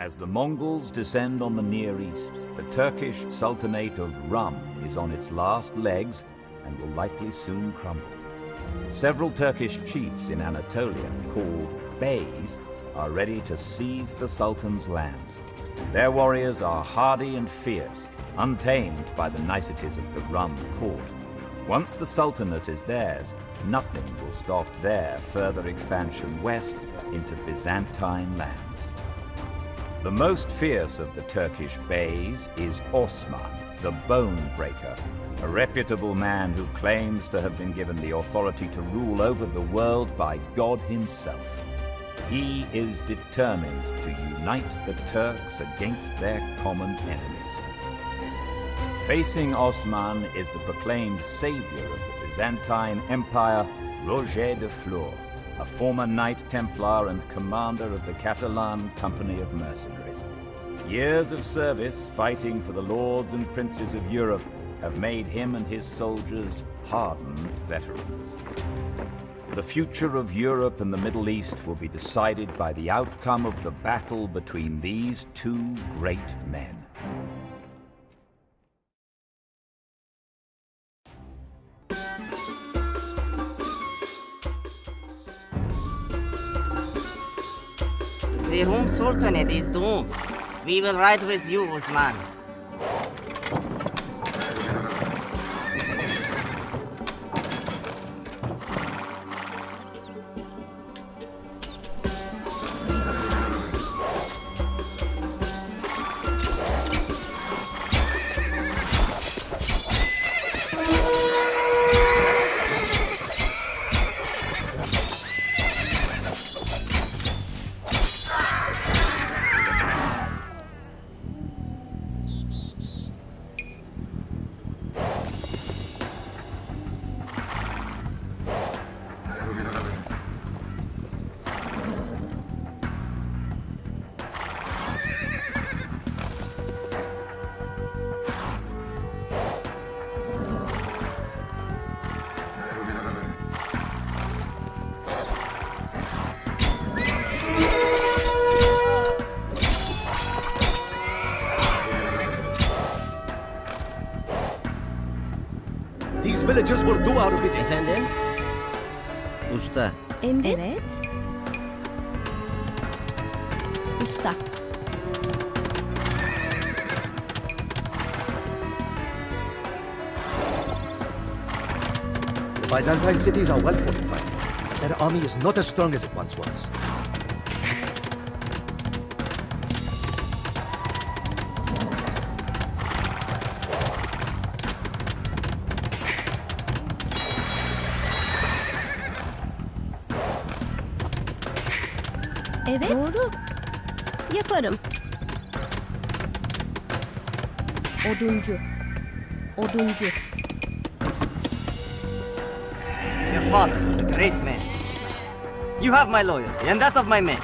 As the Mongols descend on the Near East, the Turkish Sultanate of Rum is on its last legs and will likely soon crumble. Several Turkish chiefs in Anatolia, called Beys, are ready to seize the Sultan's lands. Their warriors are hardy and fierce, untamed by the niceties of the Rum court. Once the Sultanate is theirs, nothing will stop their further expansion west into Byzantine lands. The most fierce of the Turkish beys is Osman, the Bone Breaker, a reputable man who claims to have been given the authority to rule over the world by God himself. He is determined to unite the Turks against their common enemies. Facing Osman is the proclaimed savior of the Byzantine Empire, Roger de Fleur a former Knight Templar and commander of the Catalan Company of Mercenaries. Years of service fighting for the lords and princes of Europe have made him and his soldiers hardened veterans. The future of Europe and the Middle East will be decided by the outcome of the battle between these two great men. The Hum Sultanate is doomed. We will ride with you, Usman. These will do our bidding. Efendim? Usta. Emrin Evet. usta. The Byzantine cities are well fortified, but their army is not as strong as it once was. Your father is a great man. You have my loyalty and that of my men.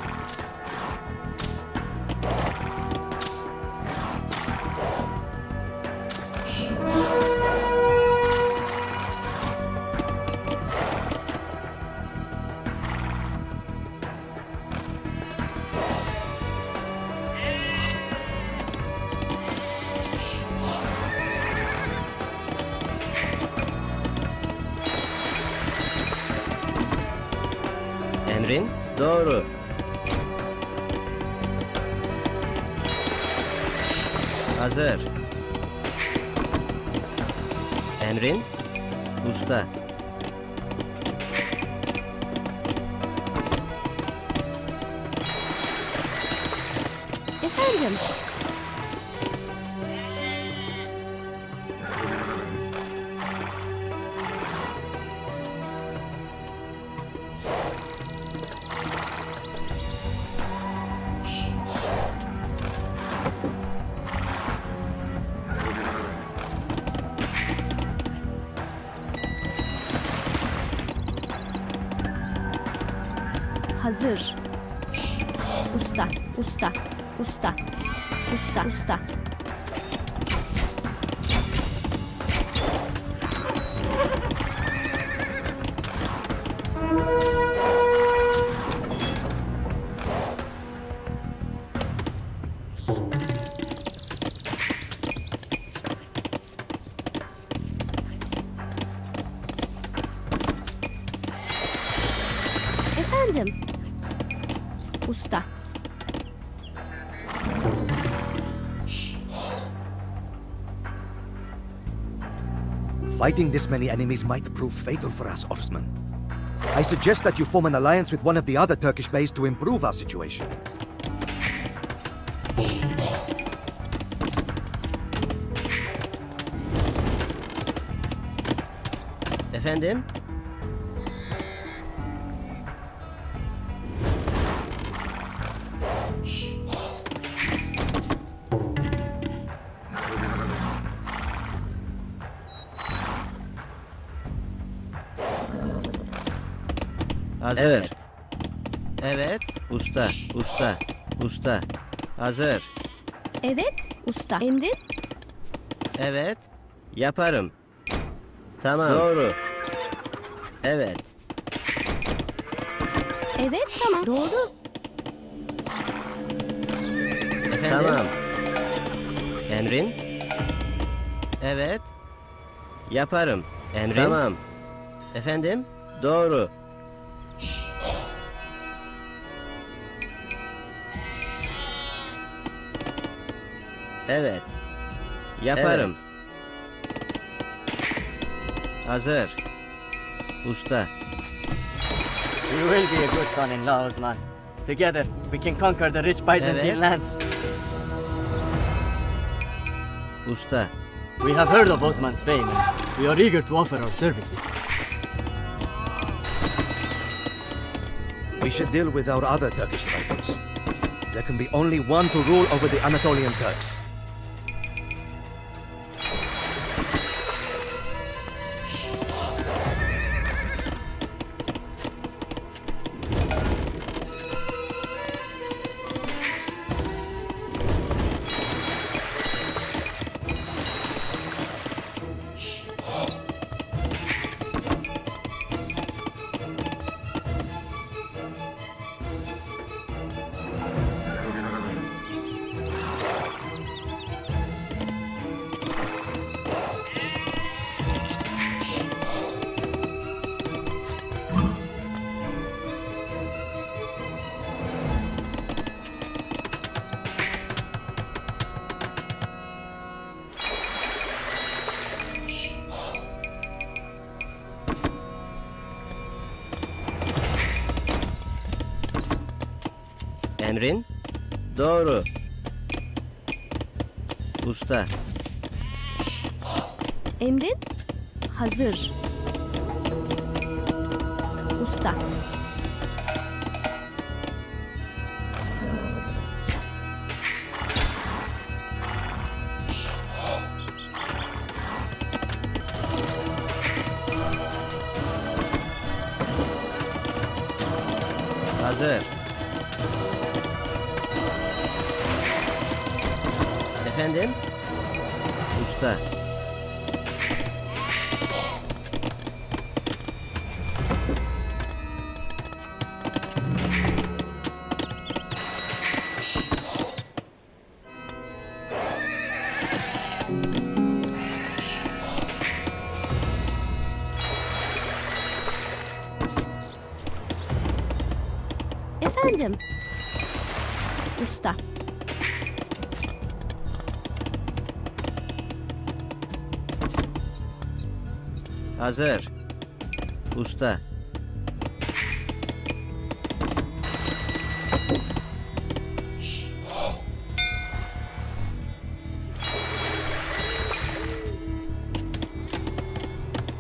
Fighting this many enemies might prove fatal for us, Osman. I suggest that you form an alliance with one of the other Turkish beys to improve our situation. Efendim? Hazır. Evet. Evet. Usta, usta, usta. Hazır. Evet. Usta. Emrin. Evet. Yaparım. Tamam. Doğru. Evet. Evet tamam. Doğru. Efendim? Tamam. Emrin? Evet. Yaparım. Emrin? Tamam. Efendim? Doğru. Evet. Yaparım. Hazır. Usta. You will be a good son-in-law, Osman. Together, we can conquer the rich Byzantine Evet. lands. Usta. We have heard of Osman's fame, and we are eager to offer our services. We should deal with our other Turkish fighters. There can be only one to rule over the Anatolian Turks. Doğru. Usta. Emrin. Hazır. Efendim. Usta. Hazır. Usta.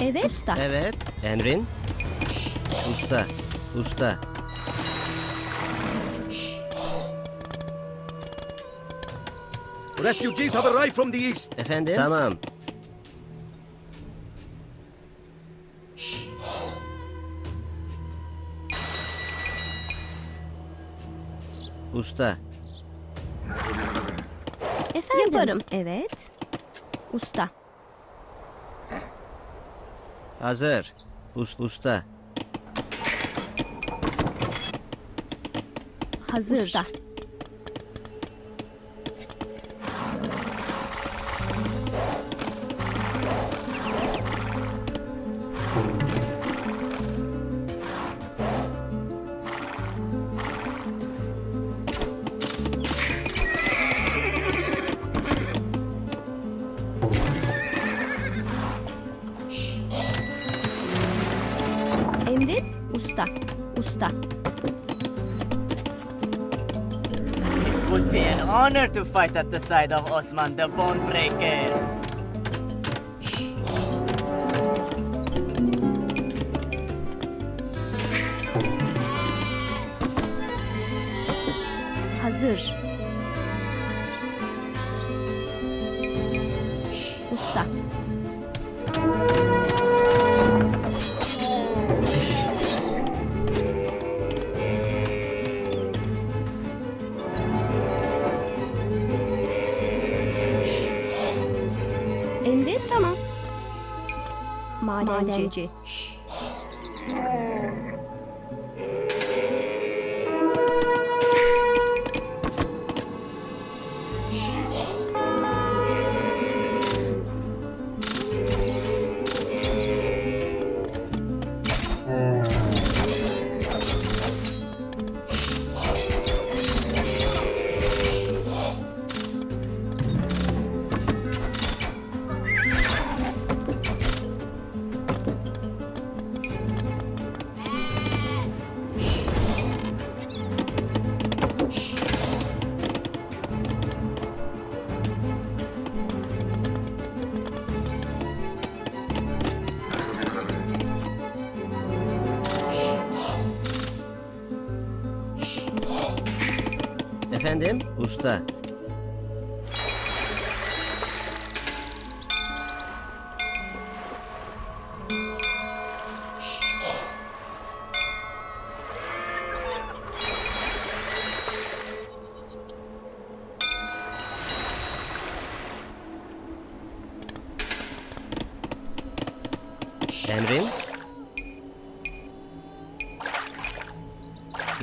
Evet. Usta. Evet. Emrin? Usta. Usta. Refugees have arrived from the east. Efendim? Tamam. Usta. Efendim. Yaparım. Evet. Usta. Hazır. Us, usta. Hazır. Usta. To fight at the side of Osman the Bone Breaker. Hazır. Usta. Madenci. Efendim?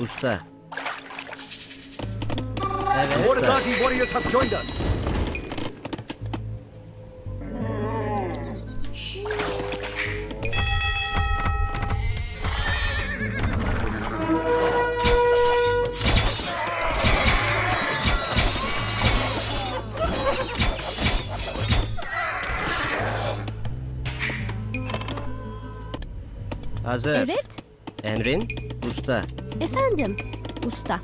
Usta. Evet. More usta. Ghazi warriors have joined us. Hazır. Evet. Emrin? Usta. Efendim. Usta.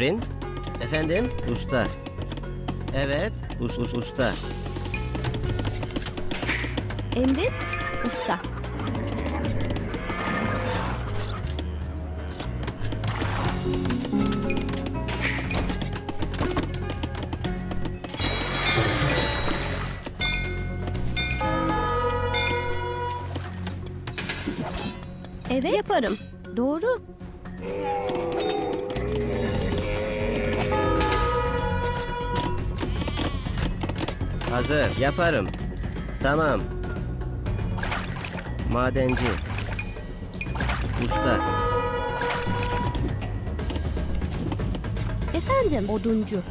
Emrin? Efendim? Usta. Evet. Us, us, usta. Emrin. Usta. Evet. Yaparım. Doğru. Hazır. Yaparım. Tamam. Madenci. Usta. Efendim. Oduncu.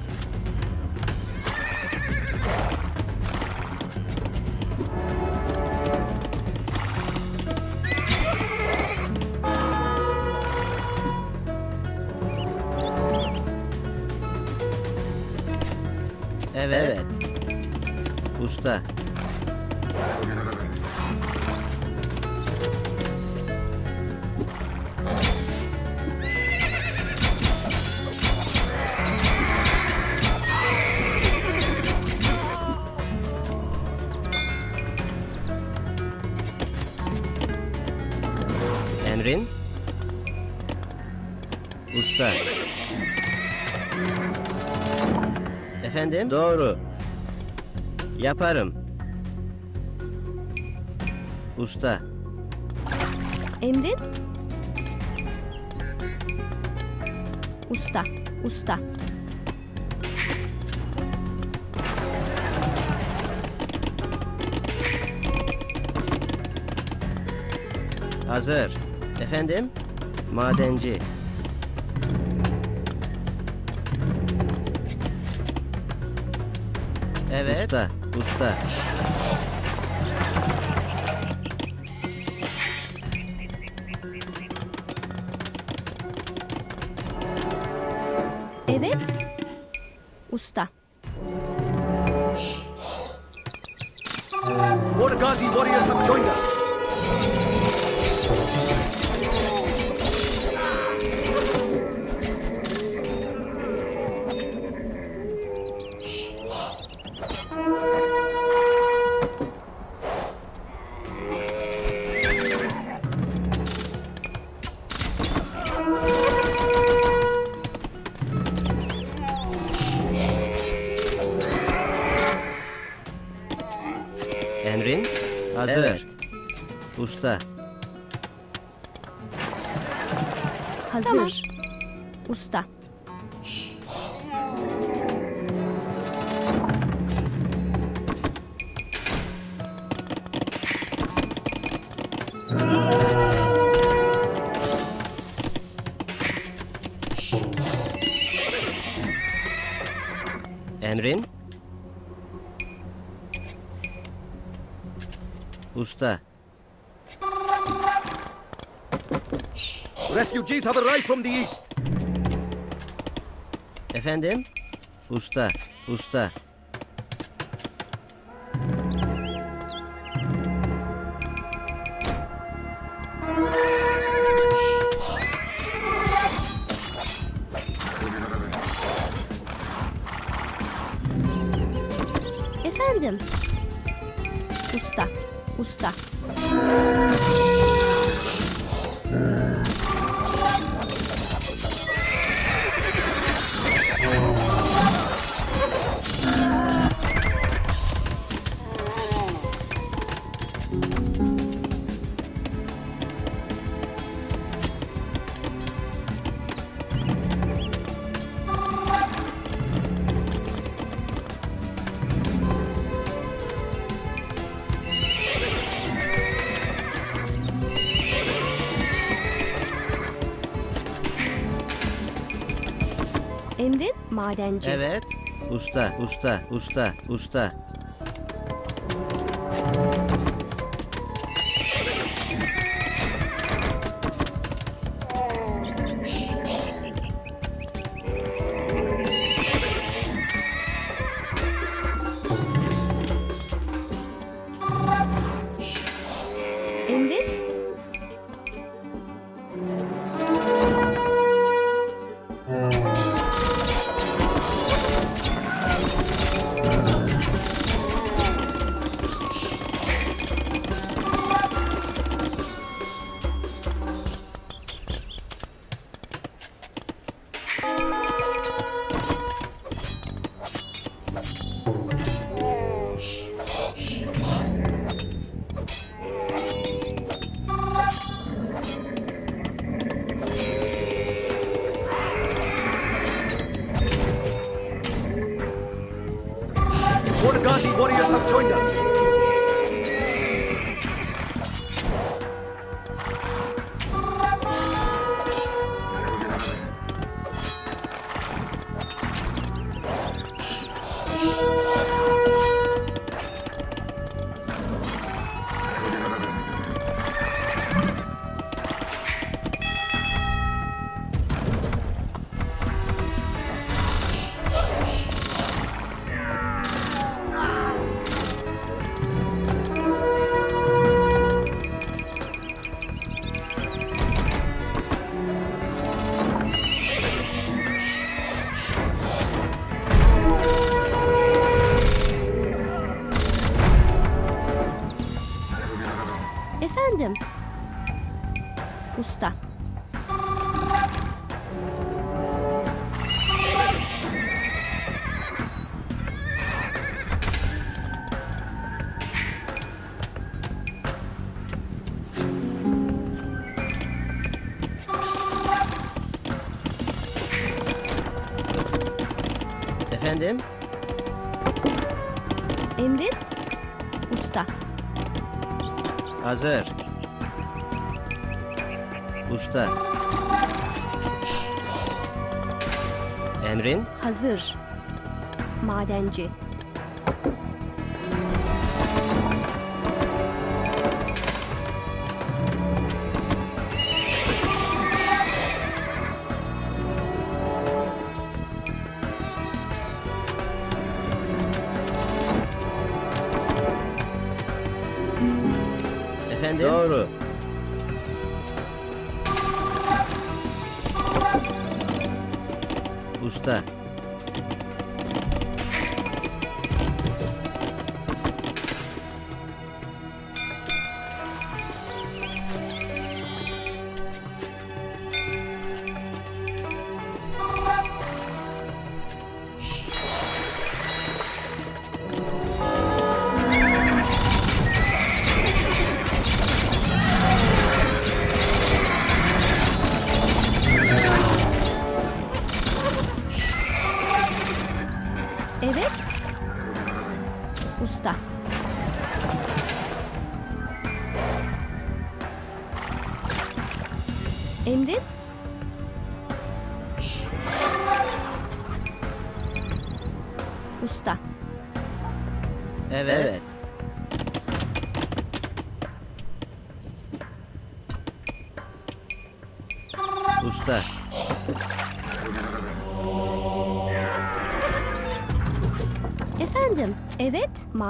Efendim? Doğru. Yaparım. Usta. Emrin? Usta, usta. Hazır. Efendim? Madenci. Evet. Usta, usta. Evet. Usta. More Ghazi warriors have joined us. From the east. Efendim? Usta. Usta. Efendim. Usta, usta. Madenci. Evet. Usta, usta, usta, usta. Hazır. Usta. Emrin? Hazır. Madenci. Usta.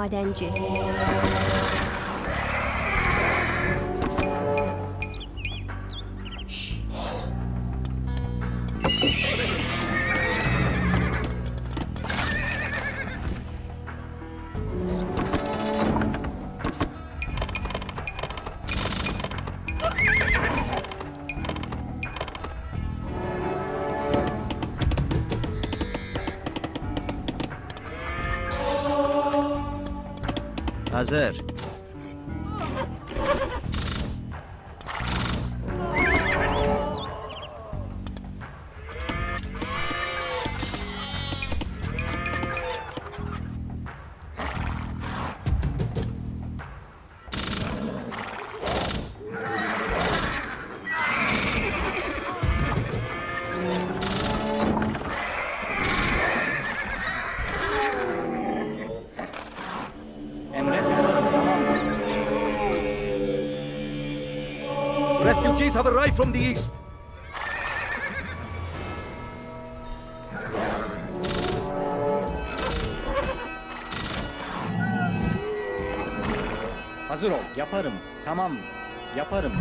Evet madenci. Have arrived from the east. Hazır ol. Yaparım. Tamam. Yaparım.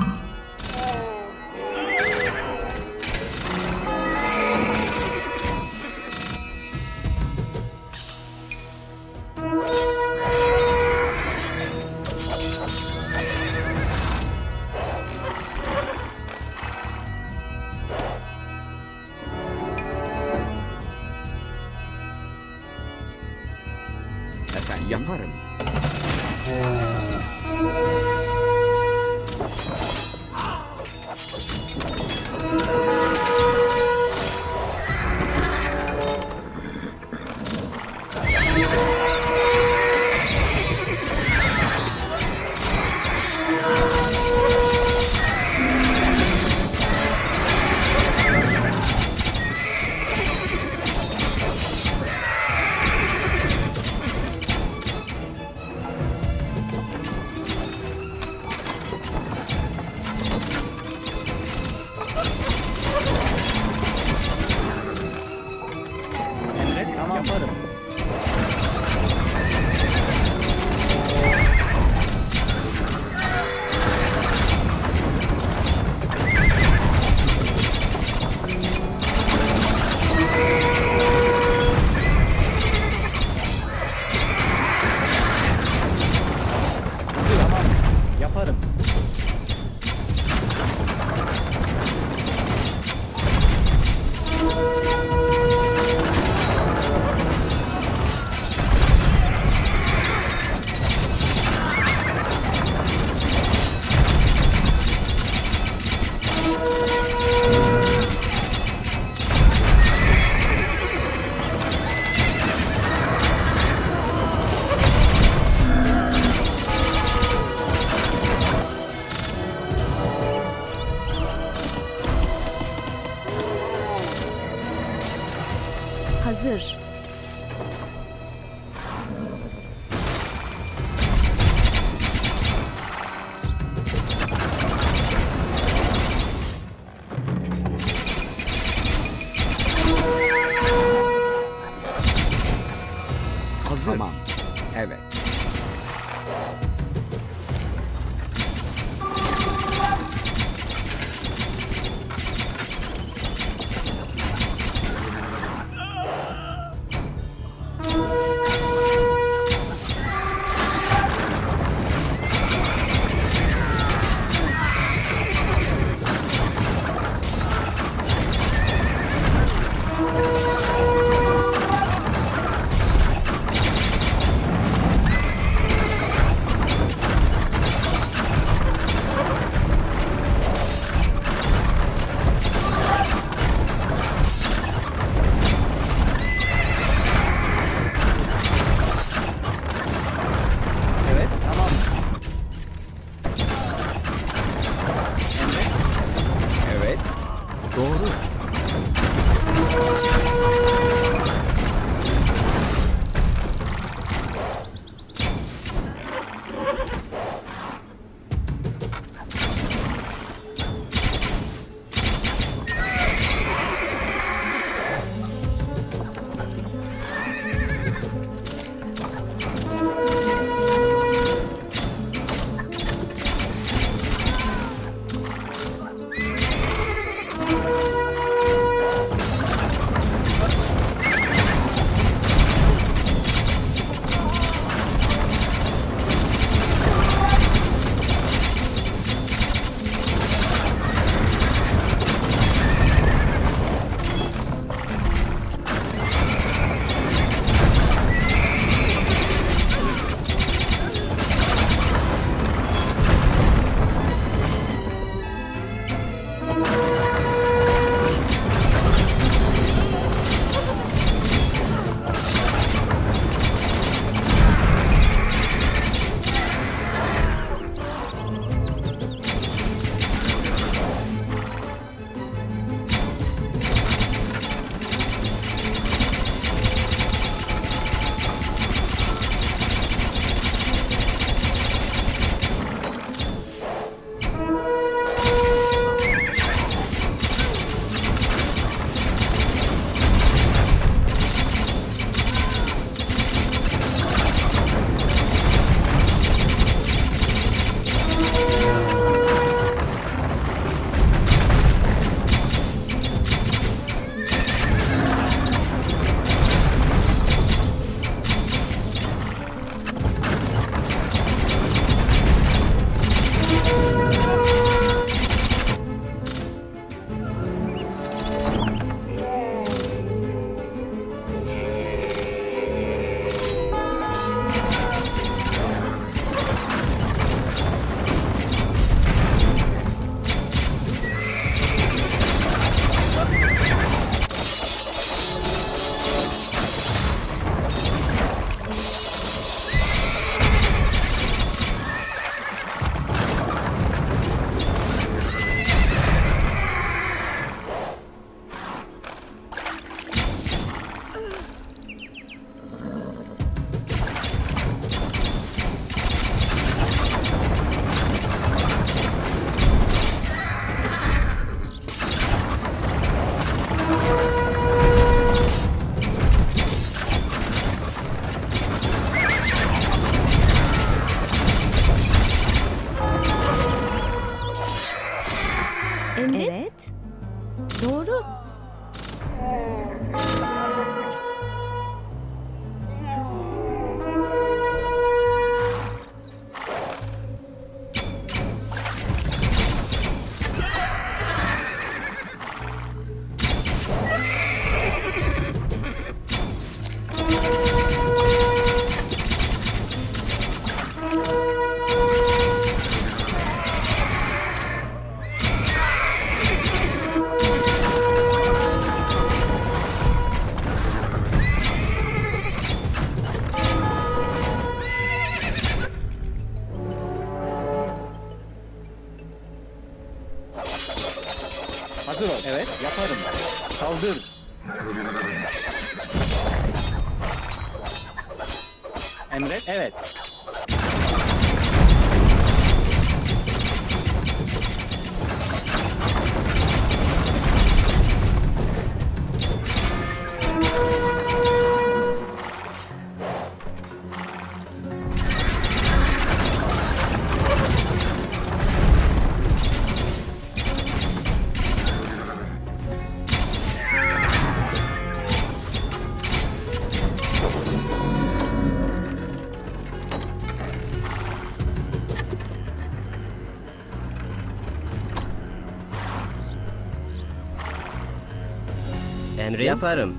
Emri yaparım.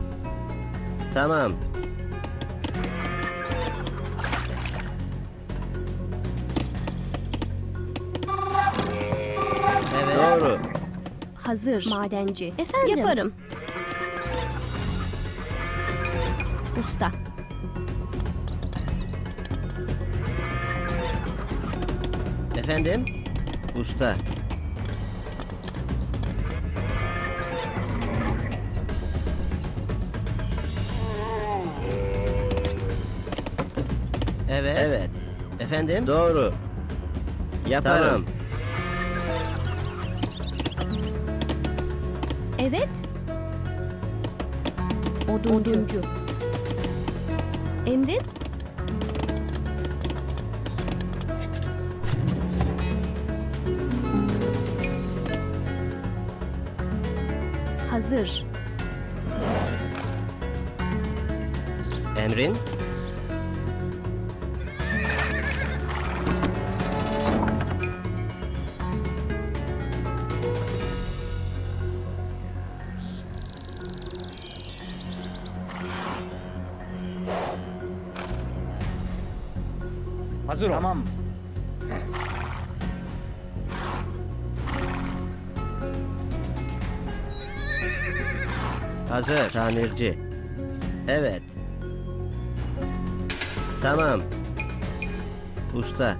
Tamam. Evet. Doğru. Hazır. Madenci. Efendim. Yaparım. Usta. Efendim? Usta. Evet. Evet. Efendim? Doğru. Yaparım. Evet. Oduncu. Emrin. Hazır. Emrin? Hazır ol. Tamam. Hazır. Tamirci. Evet. Tamam. Usta.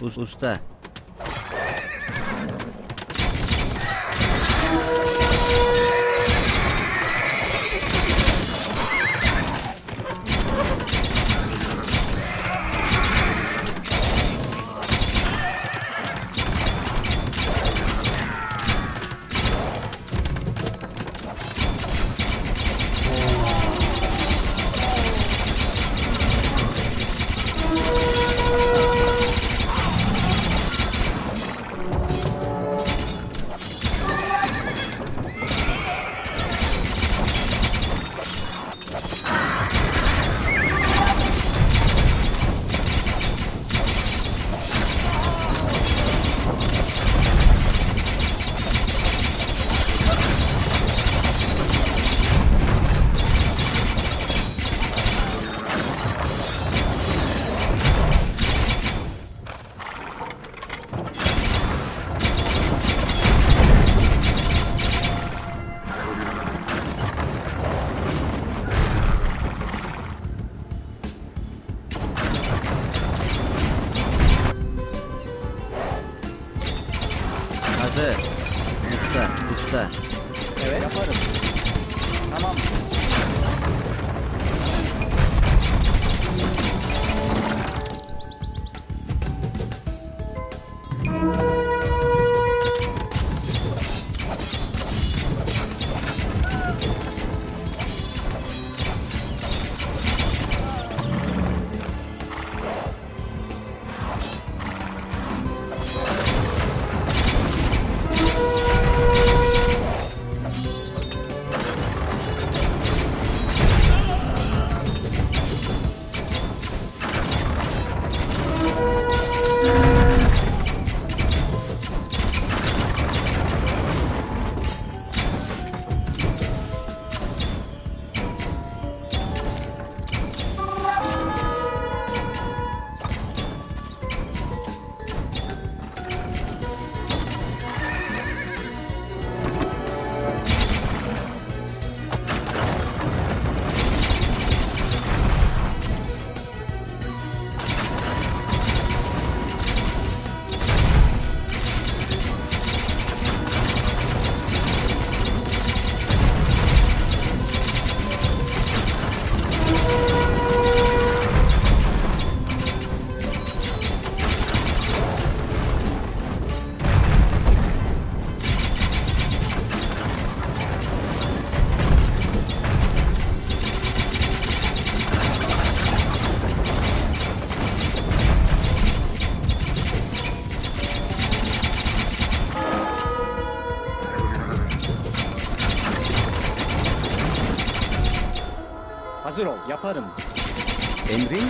Usta. Hazır ol. Yaparım. Emrin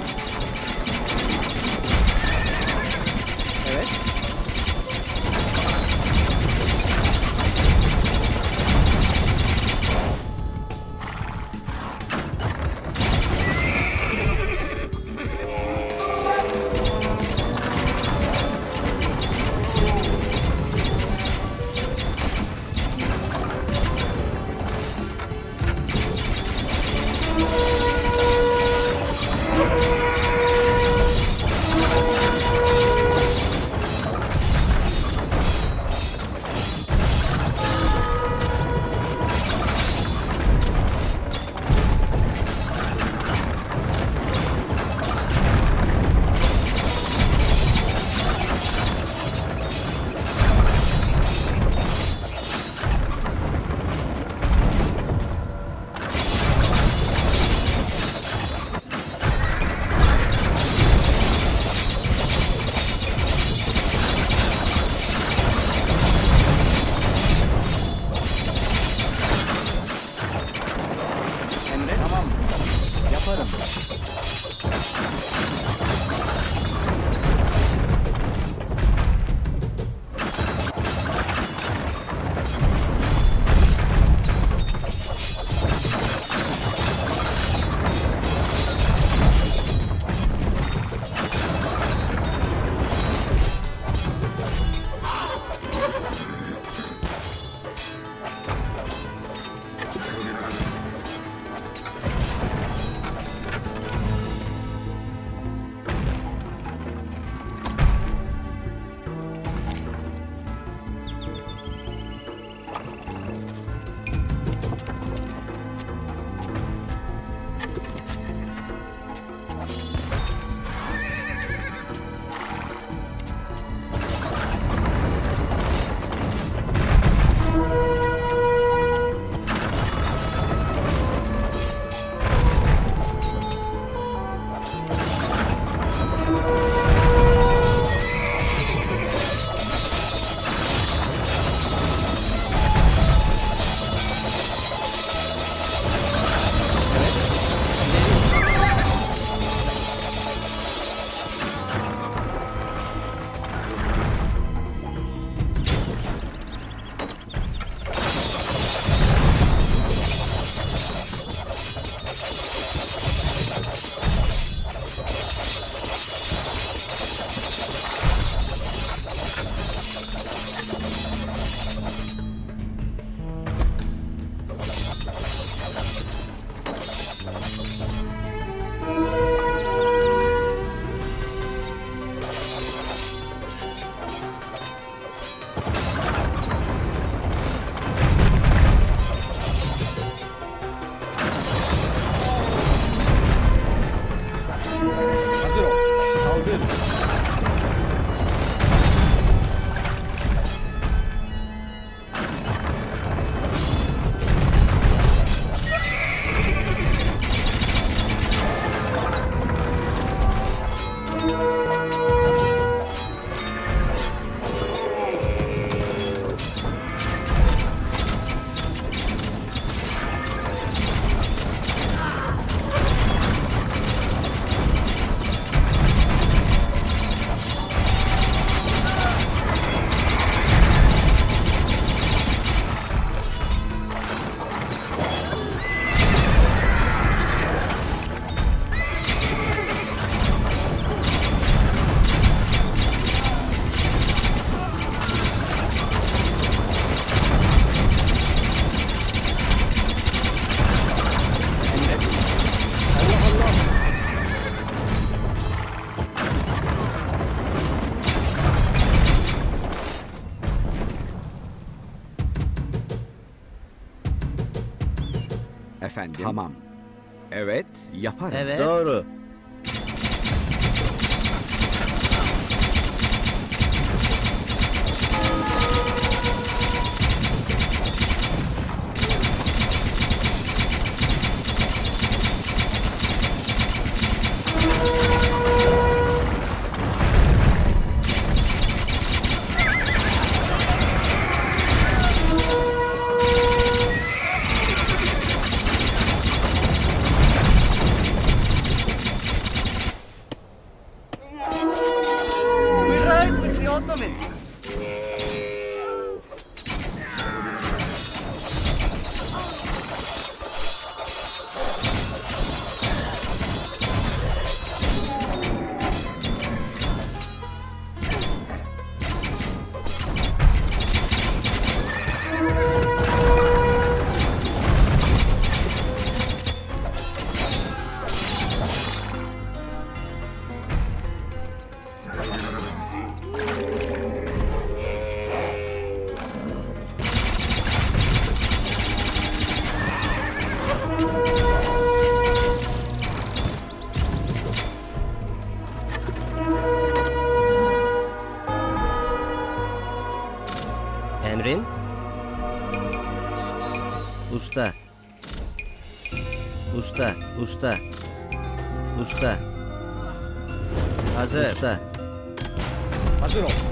yaparım. Evet. Doğru. Emrin? Usta. Usta, usta. Usta. Hazır. Usta. Hazır ol.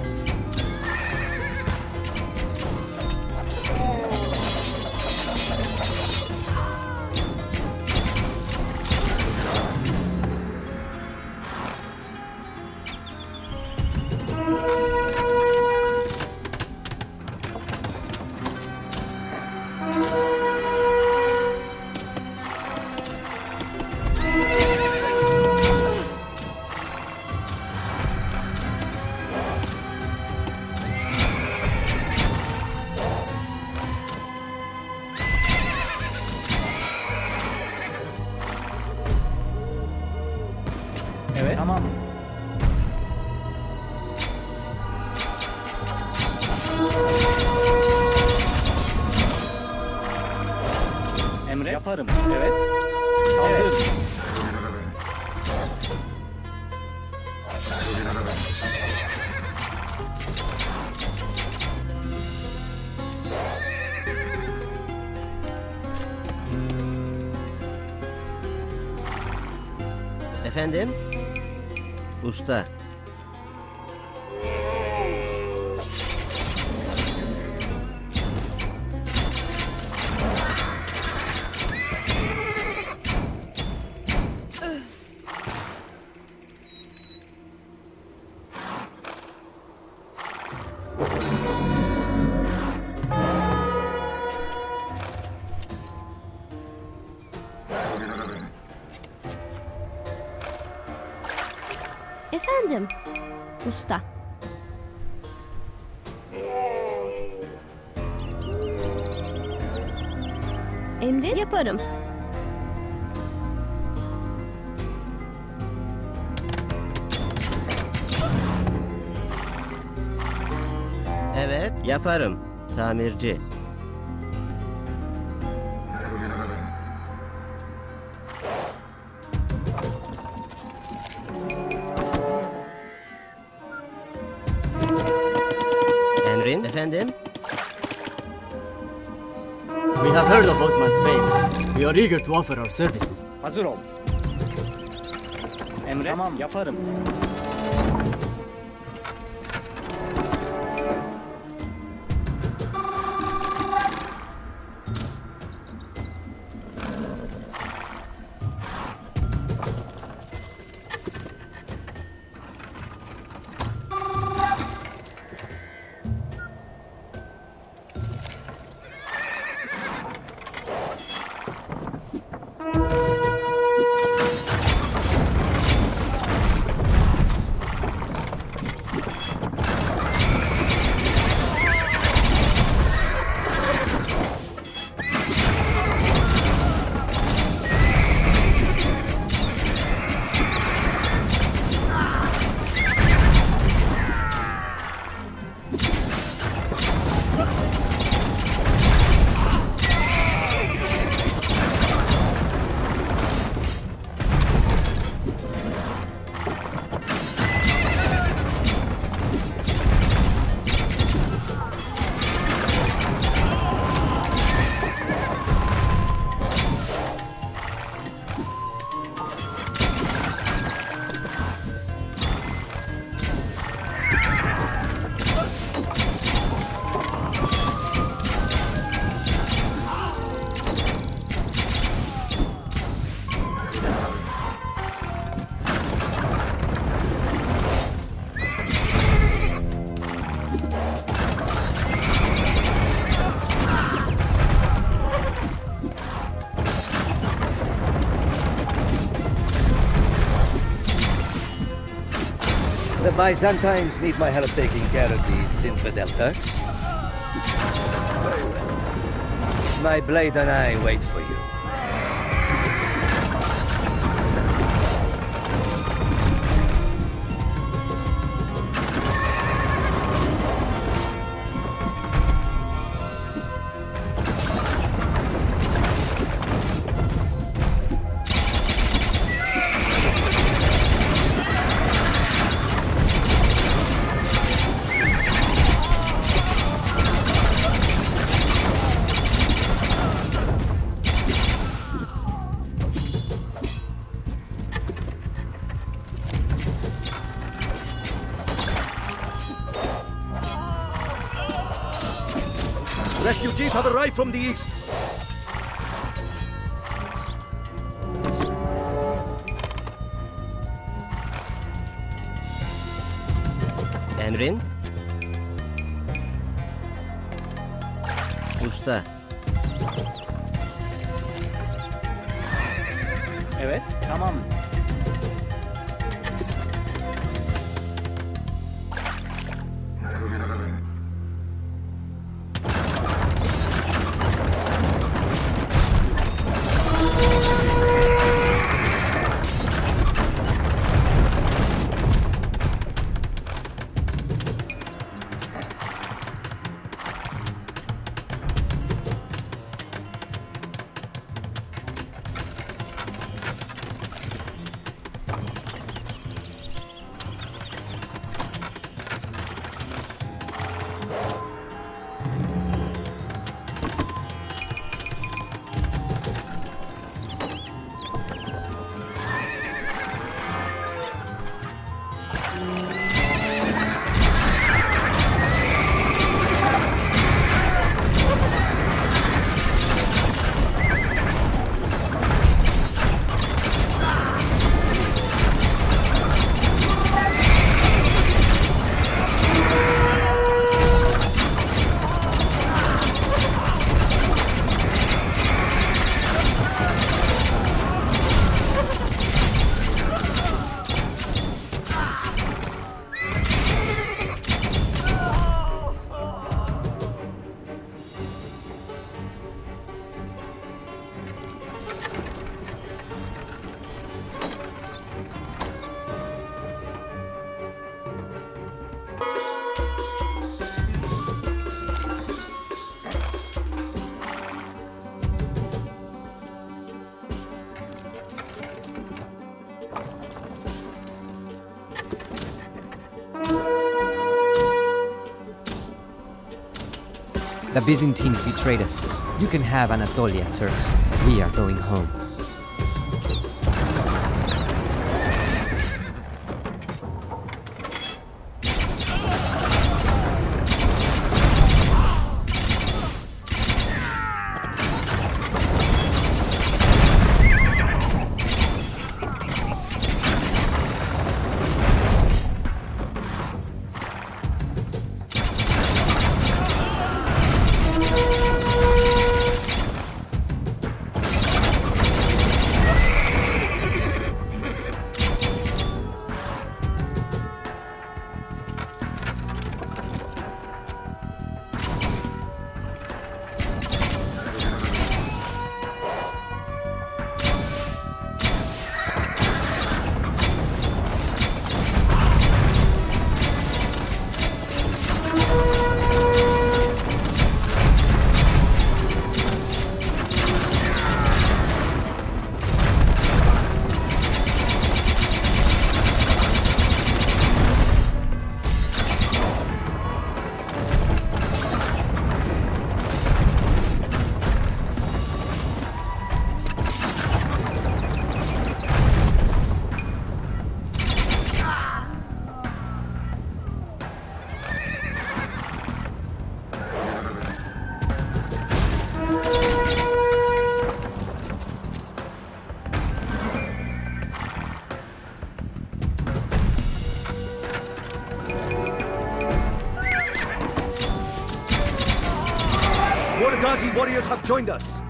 Efendim. Usta. Emri yaparım. Evet, yaparım. Tamirci. We are eager to offer our services. Hazır ol. Emre. Tamam. Yaparım. Byzantines need my help taking care of these infidel Turks. My blade and I wait for you. Arrived from the east. Emrin? Usta. Evet. Tamam. The Byzantines betrayed us. You can have Anatolia, Turks. We are going home. Joined us.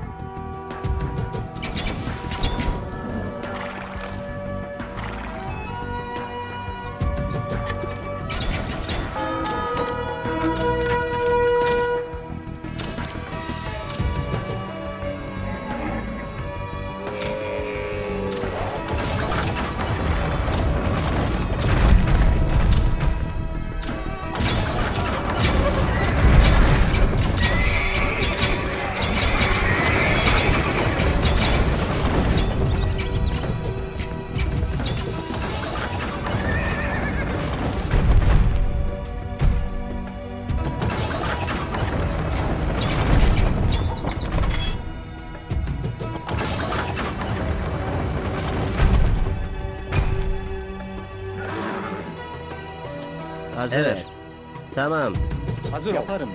Hazır. Evet. Tamam. Hazır Yaparım.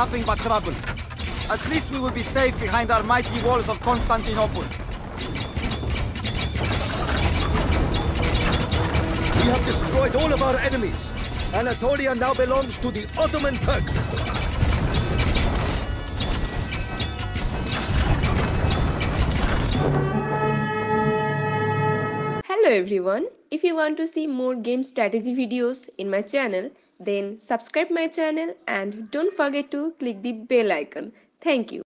Nothing but trouble. At least we will be safe behind our mighty walls of Constantinople. We have destroyed all of our enemies. Anatolia now belongs to the Ottoman Turks. Hello everyone. If you want to see more game strategy videos in my channel, then subscribe my channel and don't forget to click the bell icon. Thank you.